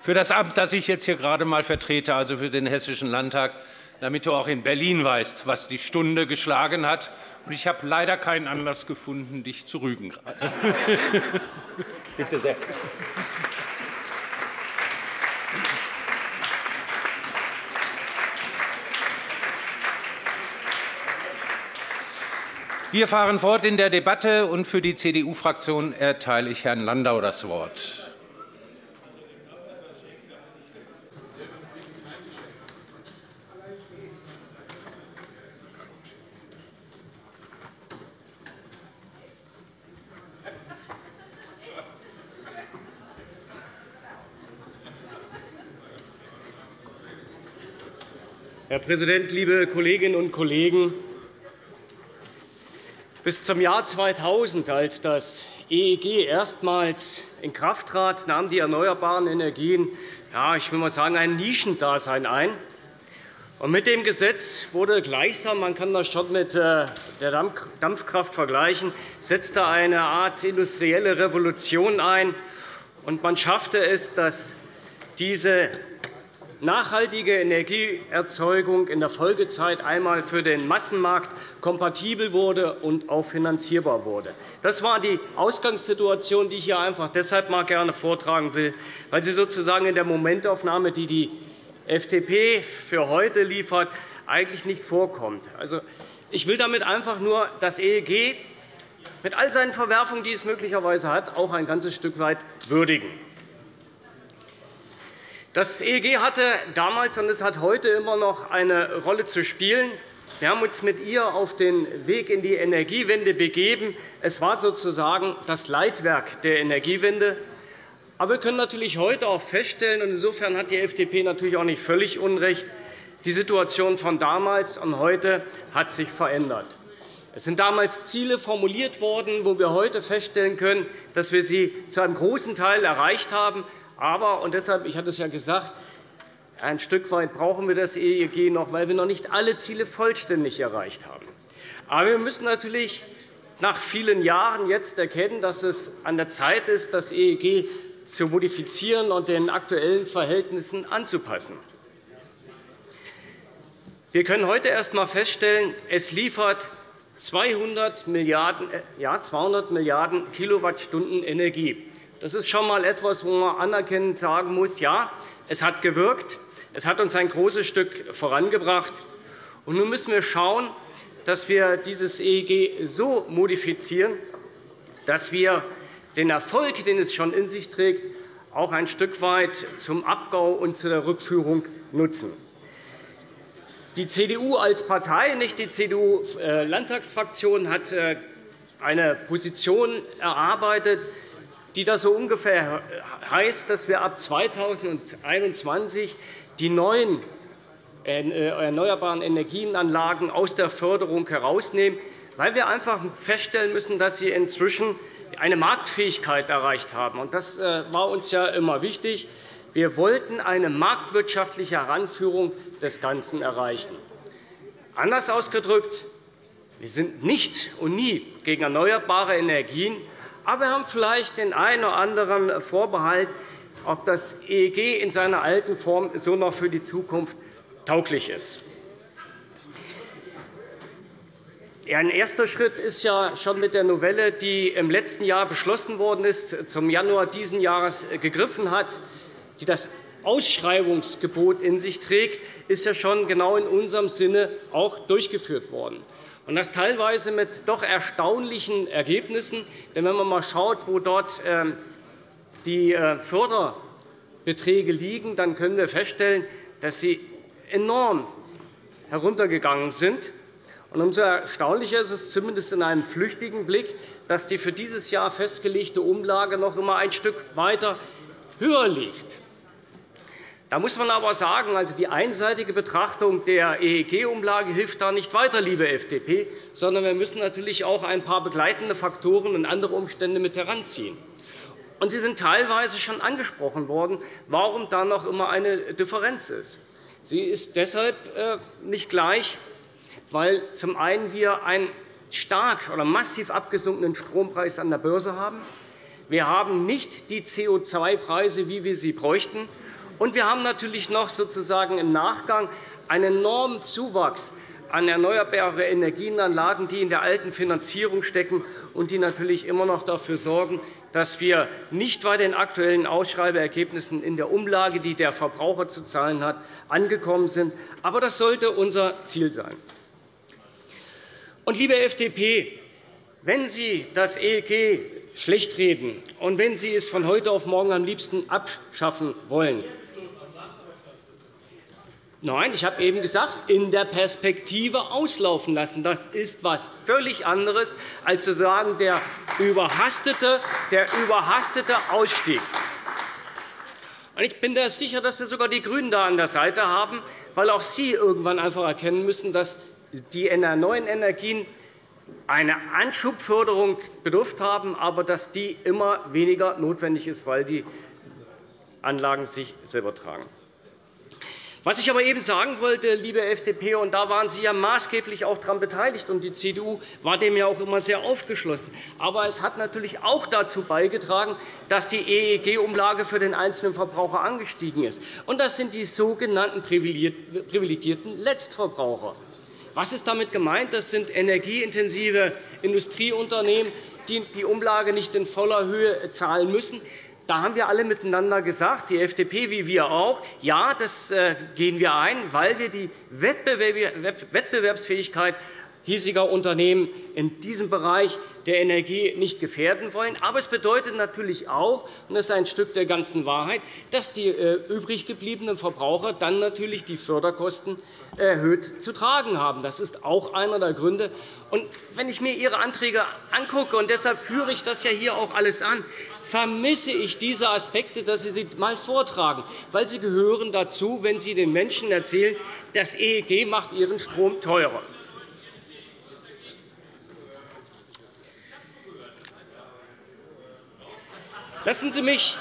für das Amt, das ich jetzt hier gerade einmal vertrete, also für den Hessischen Landtag, damit du auch in Berlin weißt, was die Stunde geschlagen hat. Und ich habe leider keinen Anlass gefunden, dich zu rügen. Bitte sehr. Wir fahren fort in der Debatte, und für die CDU-Fraktion erteile ich Herrn Landau das Wort. Präsident, liebe Kolleginnen und Kollegen! Bis zum Jahr 2000, als das EEG erstmals in Kraft trat, nahmen die erneuerbaren Energien ja, ich will mal sagen, ein Nischendasein ein. Und mit dem Gesetz wurde gleichsam, man kann das schon mit äh, der Dampfkraft vergleichen, setzte eine Art industrielle Revolution ein, und man schaffte es, dass diese nachhaltige Energieerzeugung in der Folgezeit einmal für den Massenmarkt kompatibel wurde und auch finanzierbar wurde. Das war die Ausgangssituation, die ich hier einfach deshalb mal gerne vortragen will, weil sie sozusagen in der Momentaufnahme, die die FDP für heute liefert, eigentlich nicht vorkommt. Also, ich will damit einfach nur das EEG mit all seinen Verwerfungen, die es möglicherweise hat, auch ein ganzes Stück weit würdigen. Das EEG hatte damals und es hat heute immer noch eine Rolle zu spielen. Wir haben uns mit ihr auf den Weg in die Energiewende begeben. Es war sozusagen das Leitwerk der Energiewende. Aber wir können natürlich heute auch feststellen, und insofern hat die FDP natürlich auch nicht völlig Unrecht, die Situation von damals und heute hat sich verändert. Es sind damals Ziele formuliert worden, wo wir heute feststellen können, dass wir sie zu einem großen Teil erreicht haben. Aber, und deshalb, ich hatte es ja gesagt, ein Stück weit brauchen wir das EEG noch, weil wir noch nicht alle Ziele vollständig erreicht haben. Aber wir müssen natürlich nach vielen Jahren jetzt erkennen, dass es an der Zeit ist, das EEG zu modifizieren und den aktuellen Verhältnissen anzupassen. Wir können heute erst einmal feststellen, es liefert 200 Milliarden, äh, ja, 200 Milliarden Kilowattstunden Energie. Das ist schon einmal etwas, wo man anerkennend sagen muss, ja, es hat gewirkt, es hat uns ein großes Stück vorangebracht. Und nun müssen wir schauen, dass wir dieses EEG so modifizieren, dass wir den Erfolg, den es schon in sich trägt, auch ein Stück weit zum Abbau und zur Rückführung nutzen. Die CDU als Partei, nicht die CDU-Landtagsfraktion, hat äh, eine Position erarbeitet, die das so ungefähr heißt, dass wir ab 2021 die neuen äh, erneuerbaren Energienanlagen aus der Förderung herausnehmen, weil wir einfach feststellen müssen, dass sie inzwischen eine Marktfähigkeit erreicht haben. Das äh, war uns ja immer wichtig. Wir wollten eine marktwirtschaftliche Heranführung des Ganzen erreichen. Anders ausgedrückt, wir sind nicht und nie gegen erneuerbare Energien, aber wir haben vielleicht den einen oder anderen Vorbehalt, ob das EEG in seiner alten Form so noch für die Zukunft tauglich ist. Ein erster Schritt ist ja schon mit der Novelle, die im letzten Jahr beschlossen worden ist, zum Januar dieses Jahres gegriffen hat, die das Ausschreibungsgebot in sich trägt, ist ja schon genau in unserem Sinne auch durchgeführt worden und das teilweise mit doch erstaunlichen Ergebnissen. Denn wenn man einmal schaut, wo dort ähm, die äh, Förderbeträge liegen, dann können wir feststellen, dass sie enorm heruntergegangen sind. Umso erstaunlicher ist es zumindest in einem flüchtigen Blick, dass die für dieses Jahr festgelegte Umlage noch immer ein Stück weiter höher liegt. Da muss man aber sagen, also die einseitige Betrachtung der EEG-Umlage hilft da nicht weiter, liebe FDP, sondern wir müssen natürlich auch ein paar begleitende Faktoren und andere Umstände mit heranziehen. Und Sie sind teilweise schon angesprochen worden, warum da noch immer eine Differenz ist. Sie ist deshalb äh, nicht gleich, weil zum einen wir einen stark oder massiv abgesunkenen Strompreis an der Börse haben. Wir haben nicht die CO2-Preise, wie wir sie bräuchten. Und wir haben natürlich noch sozusagen im Nachgang einen enormen Zuwachs an erneuerbaren Energienanlagen, die in der alten Finanzierung stecken und die natürlich immer noch dafür sorgen, dass wir nicht bei den aktuellen Ausschreibeergebnissen in der Umlage, die der Verbraucher zu zahlen hat, angekommen sind. Aber das sollte unser Ziel sein. Und, liebe FDP, Wenn Sie das EEG schlechtreden und wenn Sie es von heute auf morgen am liebsten abschaffen wollen, Nein, ich habe eben gesagt, in der Perspektive auslaufen lassen. Das ist etwas völlig anderes, als zu sagen, der überhastete, der überhastete Ausstieg. Ich bin da sicher, dass wir sogar die GRÜNEN da an der Seite haben, weil auch sie irgendwann einfach erkennen müssen, dass die neuen Energien eine Anschubförderung bedurft haben, aber dass die immer weniger notwendig ist, weil die Anlagen sich selber tragen. Was ich aber eben sagen wollte, liebe FDP, und da waren Sie ja maßgeblich auch daran beteiligt, und die CDU war dem ja auch immer sehr aufgeschlossen. Aber es hat natürlich auch dazu beigetragen, dass die EEG-Umlage für den einzelnen Verbraucher angestiegen ist. Und das sind die sogenannten privilegierten Letztverbraucher. Was ist damit gemeint? Das sind energieintensive Industrieunternehmen, die die Umlage nicht in voller Höhe zahlen müssen. Da haben wir alle miteinander gesagt, die FDP wie wir auch, ja, das äh, gehen wir ein, weil wir die Wettbewerbsfähigkeit hiesiger Unternehmen in diesem Bereich der Energie nicht gefährden wollen. Aber es bedeutet natürlich auch, und das ist ein Stück der ganzen Wahrheit, dass die äh, übrig gebliebenen Verbraucher dann natürlich die Förderkosten erhöht zu tragen haben. Das ist auch einer der Gründe. Und wenn ich mir Ihre Anträge angucke, und deshalb führe ich das ja hier auch alles an, vermisse ich diese Aspekte, dass Sie sie einmal vortragen, weil sie gehören dazu, wenn Sie den Menschen erzählen, das EEG macht Ihren Strom teurer. Lassen Sie mich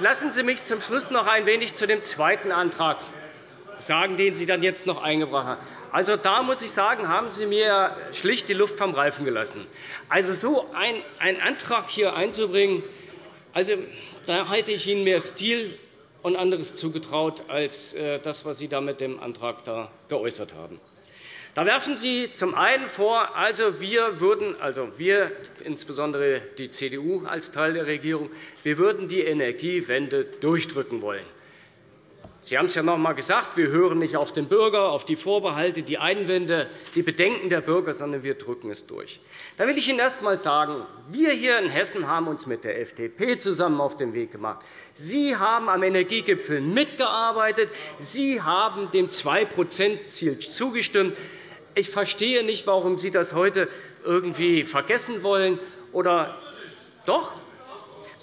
Lassen Sie mich zum Schluss noch ein wenig zu dem zweiten Antrag sagen, den Sie dann jetzt noch eingebracht haben. Also, da muss ich sagen, haben Sie mir schlicht die Luft vom Reifen gelassen. Also, so einen Antrag hier einzubringen, also, da hätte ich Ihnen mehr Stil und anderes zugetraut als äh, das, was Sie da mit dem Antrag da geäußert haben. Da werfen Sie zum einen vor, also wir würden, also wir, insbesondere die CDU als Teil der Regierung, wir würden die Energiewende durchdrücken wollen. Sie haben es ja noch einmal gesagt, wir hören nicht auf den Bürger, auf die Vorbehalte, die Einwände, die Bedenken der Bürger, sondern wir drücken es durch. Da will ich Ihnen erst einmal sagen, wir hier in Hessen haben uns mit der FDP zusammen auf den Weg gemacht. Sie haben am Energiegipfel mitgearbeitet. Sie haben dem 2-%-Ziel zugestimmt. Ich verstehe nicht, warum Sie das heute irgendwie vergessen wollen. Oder doch?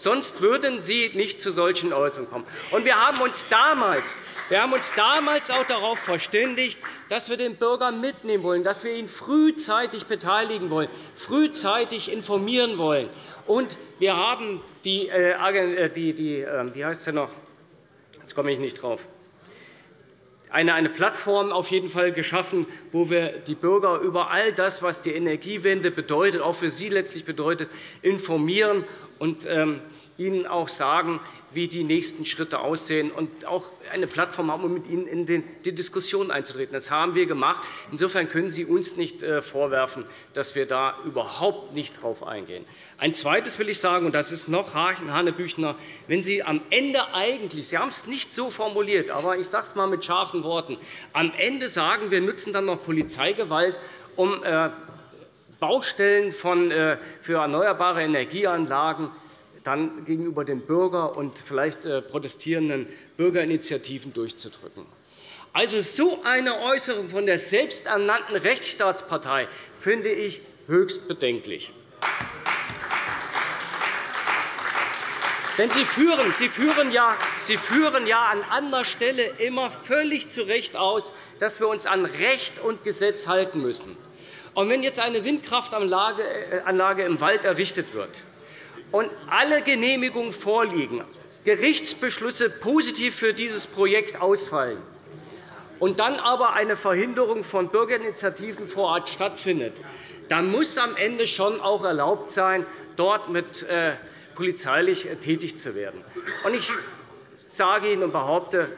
Sonst würden Sie nicht zu solchen Äußerungen kommen. Und wir haben uns damals wir haben uns damals auch darauf verständigt, dass wir den Bürger mitnehmen wollen, dass wir ihn frühzeitig beteiligen wollen, frühzeitig informieren wollen. Und wir haben die, äh, äh die, die äh, wie heißt sie noch? Jetzt komme ich nicht drauf eine, eine Plattform auf jeden Fall geschaffen, wo wir die Bürger über all das, was die Energiewende bedeutet, auch für sie letztlich bedeutet, informieren. Und ähm, ihnen auch sagen, wie die nächsten Schritte aussehen und auch eine Plattform haben, um mit Ihnen in die Diskussion einzutreten. Das haben wir gemacht. Insofern können Sie uns nicht äh, vorwerfen, dass wir da überhaupt nicht darauf eingehen. Ein Zweites will ich sagen, und das ist noch Hanebüchner, wenn Sie am Ende eigentlich, Sie haben es nicht so formuliert, aber ich sage es einmal mit scharfen Worten, am Ende sagen, wir nutzen dann noch Polizeigewalt, um äh, Baustellen äh, für erneuerbare Energieanlagen dann gegenüber dem Bürger und vielleicht äh, protestierenden Bürgerinitiativen durchzudrücken. Also so eine Äußerung von der selbsternannten Rechtsstaatspartei finde ich höchst bedenklich. Denn Sie führen, Sie, führen ja, Sie führen ja an anderer Stelle immer völlig zu Recht aus, dass wir uns an Recht und Gesetz halten müssen. Und wenn jetzt eine Windkraftanlage äh, im Wald errichtet wird, und alle Genehmigungen vorliegen, Gerichtsbeschlüsse positiv für dieses Projekt ausfallen und dann aber eine Verhinderung von Bürgerinitiativen vor Ort stattfindet, dann muss am Ende schon auch erlaubt sein, dort mit äh, polizeilich tätig zu werden. Ich sage Ihnen und behaupte,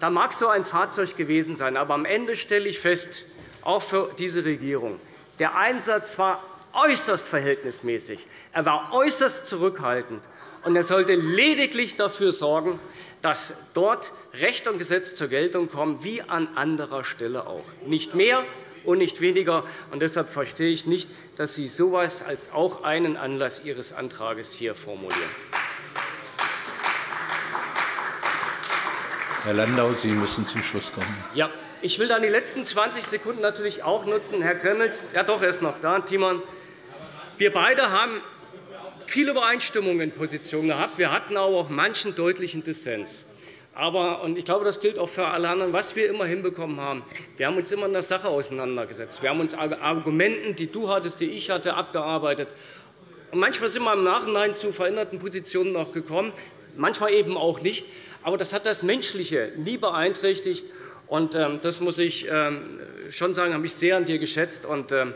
da mag so ein Fahrzeug gewesen sein, aber am Ende stelle ich fest, auch für diese Regierung, der Einsatz war äußerst verhältnismäßig. Er war äußerst zurückhaltend. Und er sollte lediglich dafür sorgen, dass dort Recht und Gesetz zur Geltung kommen, wie an anderer Stelle auch. Nicht mehr und nicht weniger. Und deshalb verstehe ich nicht, dass Sie so etwas als auch einen Anlass Ihres Antrags hier formulieren. Herr Landau, Sie müssen zum Schluss kommen. Ja, ich will dann die letzten 20 Sekunden natürlich auch nutzen. Herr Gremmels, ja doch, er ist noch da, Thiemann. Wir beide haben viele Übereinstimmungen in Positionen gehabt. Wir hatten aber auch manchen deutlichen Dissens. Aber, und ich glaube, das gilt auch für alle anderen, was wir immer hinbekommen haben. Wir haben uns immer in der Sache auseinandergesetzt. Wir haben uns Argumenten, die du hattest, die ich hatte, abgearbeitet. Und manchmal sind wir im Nachhinein zu veränderten Positionen noch gekommen, manchmal eben auch nicht. Aber das hat das Menschliche nie beeinträchtigt. Und ähm, das muss ich ähm, schon sagen, habe ich sehr an dir geschätzt. Und ähm,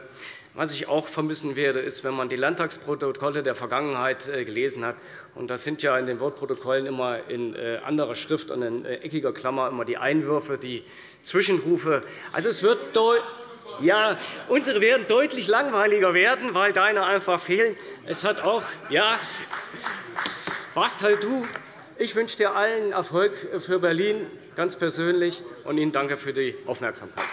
was ich auch vermissen werde, ist, wenn man die Landtagsprotokolle der Vergangenheit äh, gelesen hat. Und das sind ja in den Wortprotokollen immer in äh, anderer Schrift und in äh, eckiger Klammer immer die Einwürfe, die Zwischenrufe. Also es wird ja, unsere werden deutlich langweiliger werden, weil deine einfach fehlen. Es hat auch, ja, warst halt du. Ich wünsche dir allen Erfolg für Berlin, ganz persönlich, und Ihnen danke für die Aufmerksamkeit.